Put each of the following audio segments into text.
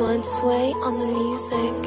One sway on the music.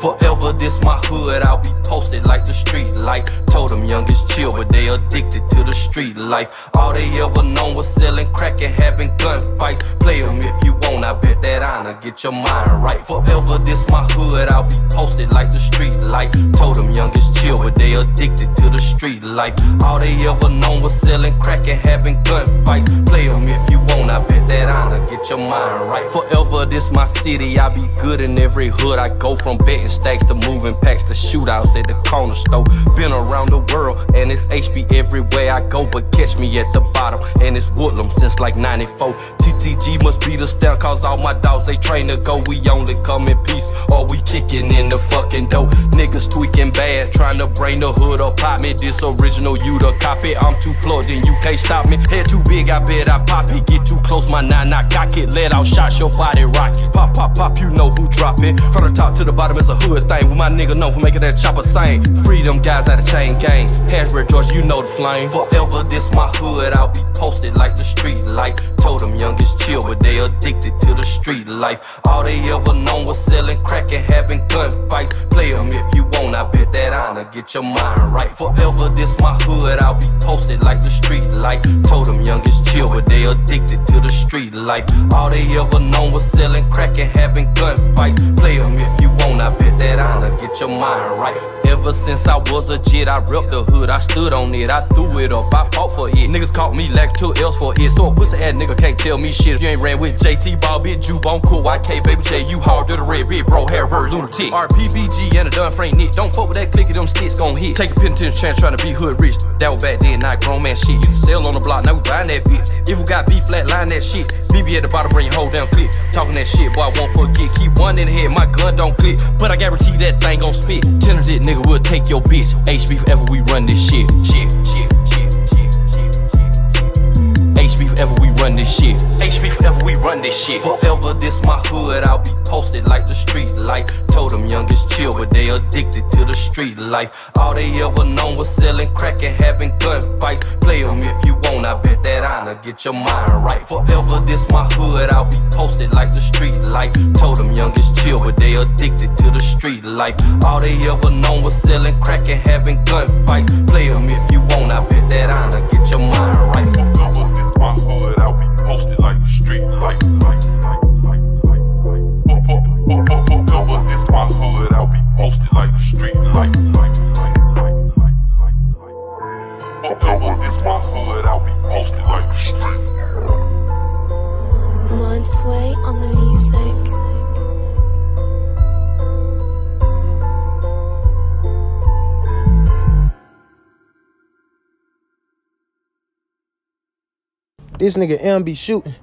Forever, this my hood, I'll be posted like the street light. Told them youngest chill, but they addicted to the street life. All they ever known was selling crack and having gunfights. Play them if you want, I bet that honor get your mind right. Forever, this my hood, I'll be posted like the street light. Told them youngest chill, but they addicted to the street life. All they ever known was selling crack and having gunfights. Play them if you want, I bet that honor get your mind right. Forever, this my city, I be good in every hood. I go from betting stacks to moving packs to shootouts at the corner store. Been around the world and it's HB everywhere I go, but catch me at the bottom and it's Woodlawn since like 94. TTG must be the stamp cause all my dogs they train to go. We only come in peace or we kicking in the fucking dough. Niggas tweaking bad, trying to bring the hood up. Pop me this original, you the copy. I'm too plugged and you can't stop me. Head too big, I bet I pop it. Get too close, my nine, I cock it. Let out shots, your body rocket. Pop, pop, pop, you know who drop it. From the top to the bottom, it's a hood thing. With my nigga known for making that chopper sing. Free them guys out of chain gang. Hashbread George, you know the flame. Forever, this my hood. I'll be posted like the street light. Told them youngest chill, but they addicted to the street life. All they ever known was selling crack and having gunfights. Play them if you honor get your mind right. Forever, this my hood. I'll be posted like the street light. Told them youngest chill, but they addicted to the street life. All they ever known was selling crack and having gunfights. Play I bet that honor get your mind right. Ever since I was a jit, I ripped the hood, I stood on it, I threw it up, I fought for it. Niggas caught me like two else for it. So a pussy ass nigga can't tell me shit if you ain't ran with JT Ball, bitch, you bone cool, YK, baby J, you hard to the red, red, bro, hair bird, lunatic. RPBG and a done frame Nick, don't fuck with that clicky, them sticks gon' hit. Take a penitentiary chance trying to be hood rich. That was back then, not grown man shit. You sell on the block, now we buying that bitch. If we got beef, flat line that shit. BB at the bottom, bring your whole down clip. Talking that shit, boy, I won't forget. Keep one in the head, my gun don't click. But I guarantee that thing gon' spit. Tentative nigga will take your bitch. HB forever, we run this shit, shit, shit. HB forever, we run this shit. HB forever, we run this shit. Forever, this my hood. I'll be posted like the street light. Told them youngest chill, but they addicted to the street life. All they ever known was selling crack and having gunfights. Play them if you want, I bet that honor get your mind right. Forever, this my hood. I'll be posted like the street light. Told them youngest chill, but they addicted to the street life. All they ever known was selling crack and having gunfights. Play them if you want, I bet that honor this my. I'll be posted like the street. One sway on the music. This nigga M be shooting.